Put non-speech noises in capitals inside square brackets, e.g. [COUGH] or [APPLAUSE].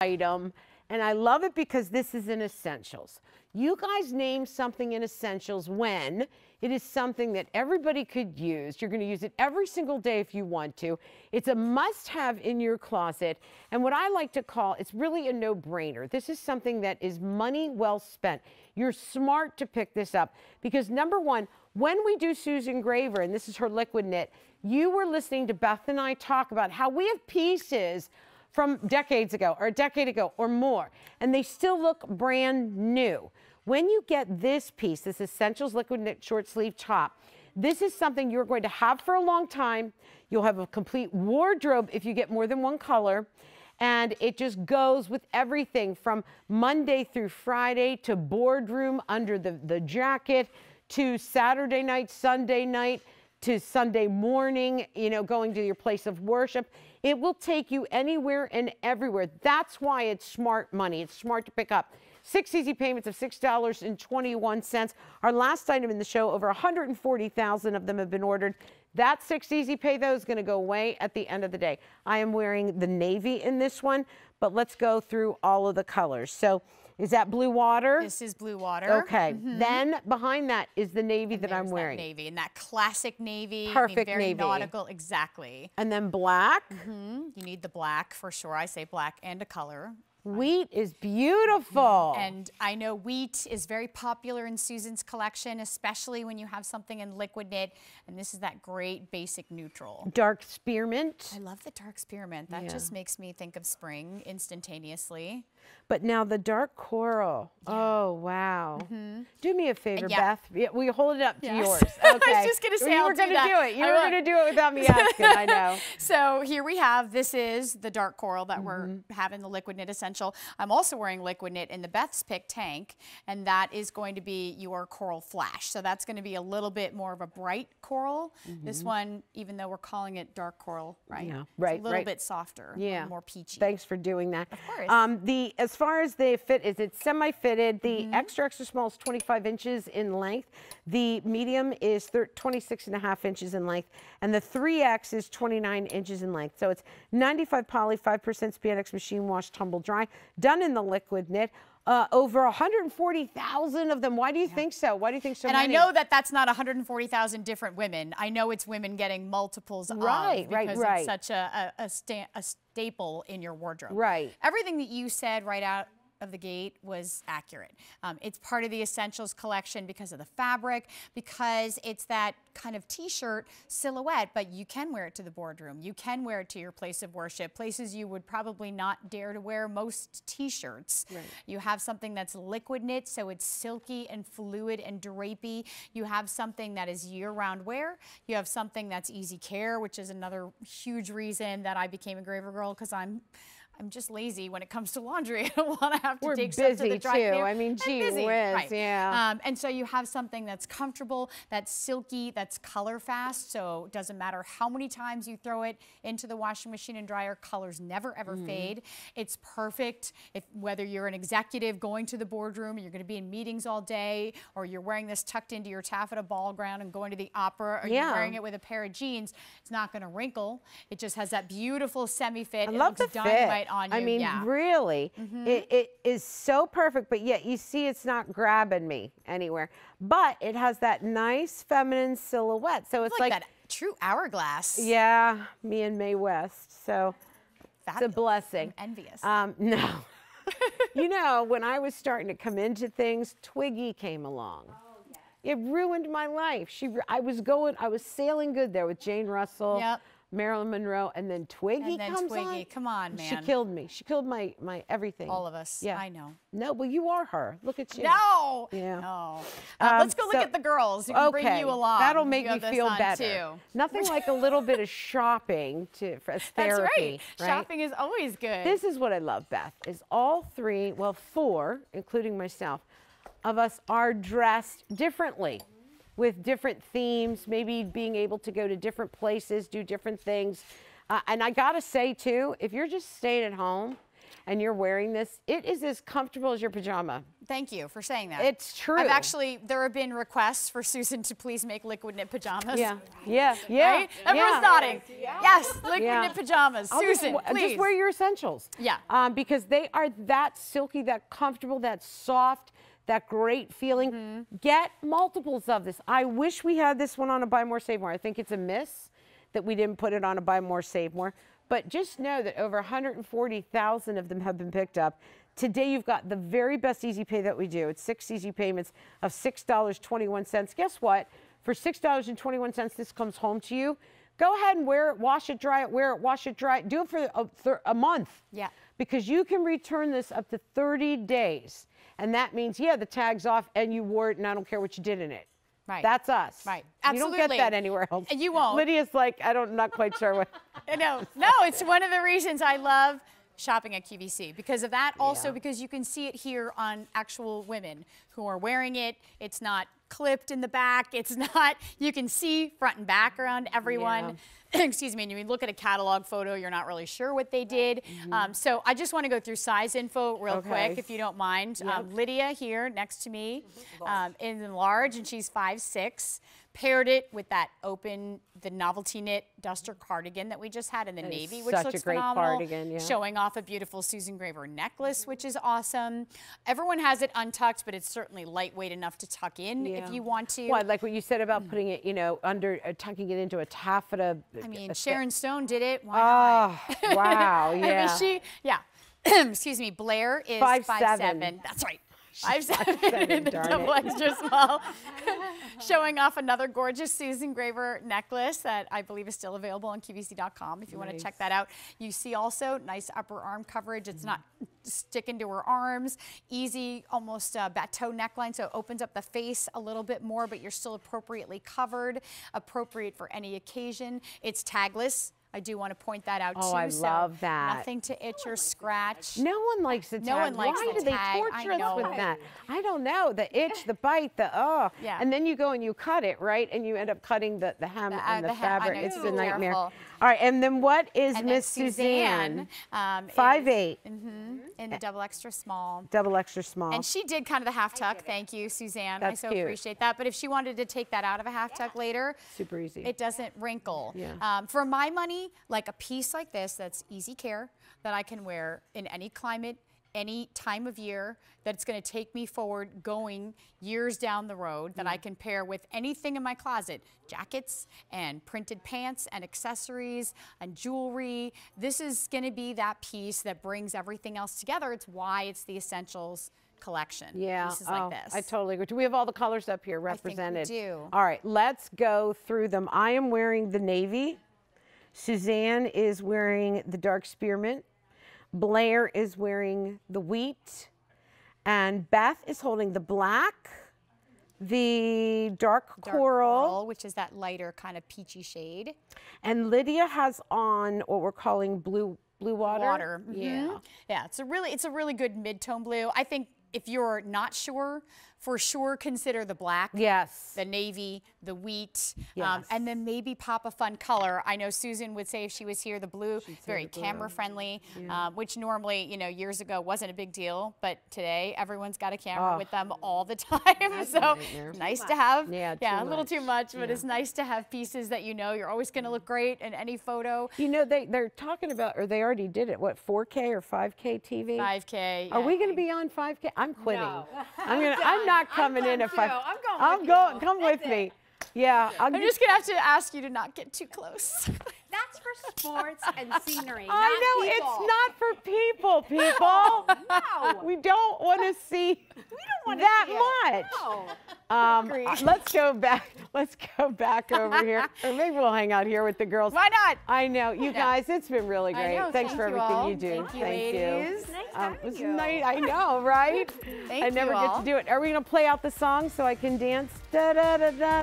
item. And I love it because this is in essentials. You guys name something in essentials when it is something that everybody could use. You're going to use it every single day if you want to. It's a must have in your closet. And what I like to call it's really a no brainer. This is something that is money well spent. You're smart to pick this up because number one, when we do Susan Graver, and this is her liquid knit, you were listening to Beth and I talk about how we have pieces from decades ago or a decade ago or more, and they still look brand new. When you get this piece, this Essentials Liquid Knit Short Sleeve Top, this is something you're going to have for a long time. You'll have a complete wardrobe if you get more than one color. And it just goes with everything from Monday through Friday to boardroom under the, the jacket to Saturday night, Sunday night to Sunday morning, you know, going to your place of worship. It will take you anywhere and everywhere. That's why it's smart money. It's smart to pick up. Six easy payments of $6.21. Our last item in the show, over 140,000 of them have been ordered. That six easy pay, though, is going to go away at the end of the day. I am wearing the navy in this one, but let's go through all of the colors. So is that blue water? This is blue water. Okay. Mm -hmm. Then behind that is the navy and that I'm wearing. That navy and that classic navy. Perfect I mean, very navy. nautical, exactly. And then black. Mm -hmm. You need the black for sure. I say black and a color. Wheat is beautiful. And I know wheat is very popular in Susan's collection, especially when you have something in liquid knit. And this is that great basic neutral. Dark spearmint. I love the dark spearmint. That yeah. just makes me think of spring instantaneously. But now the dark coral. Yeah. Oh, wow. Mm -hmm. Do me a favor, yeah. Beth. We hold it up to yes. yours. Okay. [LAUGHS] I was just going to say, you I'll were going to do it. You I were going to do it without me [LAUGHS] asking. I know. [LAUGHS] So here we have, this is the dark coral that mm -hmm. we're Mm-hmm. having the liquid knit essential. I'm also wearing liquid knit in the Beth's Pick tank, and that is going to be your coral flash. So that's going to be a little bit more of a bright coral. Mm -hmm. This Mm-hmm. one, even though we're calling it dark coral, right? Yeah, right. a little right. bit softer, yeah, more peachy. Thanks for doing that. Of course. Um, the as far as the fit is, it's semi-fitted. The Mm-hmm. extra extra small is 25 inches in length. The medium is 26 and a half inches in length, and the 3X is 29 inches in length. So it's 95 poly, 5% spandex, machine wash, tumble dry, done in the liquid knit. Uh, over 140,000 of them. Why do you yeah. think so? Why do you think so and many? I know that that's not 140,000 different women. I know it's women getting multiples right, of right, because right. it's such a, a, a, sta a staple in your wardrobe. Right. Everything that you said right out of the gate was accurate. Um, it's part of the essentials collection because of the fabric, because it's that kind of t-shirt silhouette, but you can wear it to the boardroom. You can wear it to your place of worship, places you would probably not dare to wear most t-shirts. Right. You have something that's liquid knit, so it's silky and fluid and drapey. You have something that is year-round wear. You have something that's easy care, which is another huge reason that I became a Graver girl because I'm I'm just lazy when it comes to laundry. [LAUGHS] I don't want to have to We're take stuff to the dry too. cleaner. I mean, gee whiz, right. yeah. Um, and so you have something that's comfortable, that's silky, that's color fast. So it doesn't matter how many times you throw it into the washing machine and dryer, colors never ever Mm. fade. It's perfect if whether you're an executive going to the boardroom, and you're going to be in meetings all day, or you're wearing this tucked into your taffeta ball gown and going to the opera, or Yeah. you're wearing it with a pair of jeans. It's not going to wrinkle. It just has that beautiful semi-fit. I it love the fit. on you. I mean, yeah. really, Mm-hmm. it, it is so perfect, but yet you see it's not grabbing me anywhere. But it has that nice feminine silhouette. So it's like, like, that true hourglass. yeah, me and Mae West. So it's a blessing. I'm envious. Um, [LAUGHS] no. [LAUGHS] you know, when I was starting to come into things, Twiggy came along. It ruined my life. She, I was going, I was sailing good there with Jane Russell, Yep. Marilyn Monroe, and then Twiggy And then comes Twiggy. on. Come on, man. She killed me. She killed my my everything. All of us. Yeah. I know. No, well, you are her. Look at you. No. Yeah. No. Um, Uh, let's go so- look at the girls. We can okay. bring you along. That'll make me feel better. Too. Nothing [LAUGHS] like a little bit of shopping to for as That's therapy. right. Shopping is always good. This is what I love, Beth, is all three, well, four, including myself, of us are dressed differently with different themes, maybe being able to go to different places, do different things. Uh, and I gotta say too, if you're just staying at home and you're wearing this, it is as comfortable as your pajama. Thank you for saying that. It's true. I've actually, there have been requests for Susan to please make liquid knit pajamas. Yeah, yeah, yeah. Right? Everyone's yeah. nodding. Yes, liquid Yeah. knit pajamas. I'll just Susan, wa- please. Just wear your essentials. Yeah. Um, because they are that silky, that comfortable, that soft, that great feeling. Mm-hmm. Get multiples of this. I wish we had this one on a buy more, save more. I think it's a miss that we didn't put it on a buy more, save more. But just know that over 140,000 of them have been picked up. Today you've got the very best easy pay that we do. It's six easy payments of $6.21. Guess what? For $6.21, this comes home to you. Go ahead and wear it, wash it, dry it, wear it, wash it, dry it. Do it for a, thir- a month. Yeah. Because you can return this up to 30 days. And that means, yeah, the tag's off and you wore it and I don't care what you did in it. Right. That's us. Right. Absolutely. You don't get that anywhere else. And you won't. Lydia's like, I don't, not quite sure what. [LAUGHS] No, no, it's one of the reasons I love shopping at QVC because of that. Also, Yeah. because you can see it here on actual women who are wearing it. It's not clipped in the back. It's [LAUGHS] not. You can see front and back around everyone. [CLEARS THROAT] Excuse me. And you look at a catalog photo, you're not really sure what they did. Um, so I just want to go through size info real. Okay. quick, if you don't mind. Um, Lydia here next to me um, is in large, and she's five six. Paired it with that open, the novelty knit duster cardigan that we just had in the is navy, which looks great phenomenal. cardigan, yeah. Showing off a beautiful Susan Graver necklace, which is awesome. Everyone has it untucked, but it's certainly lightweight enough to tuck in Yeah. if you want to. Well, I like what you said about putting it, you know, under, uh, tucking it into a taffeta. I mean, Sharon Stone did it. Why not? Oh, wow, [LAUGHS] I yeah. mean, she, yeah. [CLEARS THROAT] Excuse me. Blair is Five five, seven. seven. That's right. Five seven, seven, double it. extra small. [LAUGHS] Showing off another gorgeous Susan Graver necklace that I believe is still available on QVC.com if you want to check that out. You see also nice upper arm coverage. It's not sticking to her arms. Easy, almost uh, bateau neckline, so it opens up the face a little bit more, but you're still appropriately covered, appropriate for any occasion. It's tagless. I do want to point that out Oh, too. I so love that. Nothing to itch or scratch. No one likes the tag. No one likes Why the do tag. they torture us with that? I don't know. The itch, the bite, the oh. Yeah. And then you go and you cut it, right? And you end up cutting the, the hem The- uh, and the, the fabric. know, it's a nightmare. careful. All right, and then what is Miss Suzanne? um, Five is eight, in the double extra small. double extra small. And she did kind of the half tuck. Thank you, Suzanne. That's I so cute. appreciate that. But if she wanted to take that out of a half tuck later, Super easy. it doesn't wrinkle. Yeah. Um, for my money, like a piece like this that's easy care that I can wear in any climate, any time of year, that's going to take me forward going years down the road that Mm. I can pair with anything in my closet jackets and printed pants and accessories and jewelry. This is going to be that piece that brings everything else together. It's why it's the essentials collection. Yeah. Pieces oh, like this. I totally agree. Do we have all the colors up here represented? I think we do. All right, let's go through them. I am wearing the navy. Suzanne is wearing the dark spearmint. Blair is wearing the wheat. And Beth is holding the black, the dark, Dark coral, which is that lighter kind of peachy shade. and Lydia has on what we're calling blue blue water. water. Yeah. Mhm. Yeah, it's a really it's a really good mid-tone blue. I think if you're not sure, for sure consider the black. Yes. The navy, the wheat, um, Yes. and then maybe pop a fun color. I know Susan would say if she was here, the blue, very camera friendly, um, which normally, you know, years ago wasn't a big deal, but today everyone's got a camera Oh. with them all the [LAUGHS] time. so nice to have. Yeah, yeah, a little much. too much, but it's nice to have pieces that you know you're always going to look great in any photo. You know, they, they're talking about, or they already did it, what, 4K or 5K TV? 5K. Are we going to be on 5K? I'm quitting. No. I'm gonna. [LAUGHS] I'm not coming in if I. too. I'm going I'm with going. you. Come with me. Yeah. I'll I'm just gonna have to ask you to not get too close. [LAUGHS] That's for sports and scenery. I know it's not for people. People. No. We don't want to see wanna that see it. much. No. Um, uh, let's go back. [LAUGHS] Let's go back over here, [LAUGHS] or maybe we'll hang out here with the girls. Why not? I know you guys. It's been really great. Thanks thank for you everything all. you do. Thank you, ladies. Nice Um, it was you. nice. I know, right? [LAUGHS] Thank I never you get all. to do it. Are we gonna play out the song so I can dance? Da da da da.